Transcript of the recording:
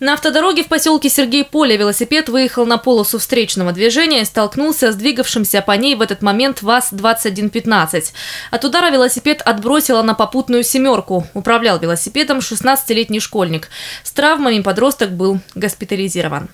На автодороге в поселке Сергей Поле велосипед выехал на полосу встречного движения и столкнулся с двигавшимся по ней в этот момент ВАЗ-2115. От удара велосипед отбросило на попутную семерку. Управлял велосипедом 16-летний школьник. С травмами подросток был госпитализирован.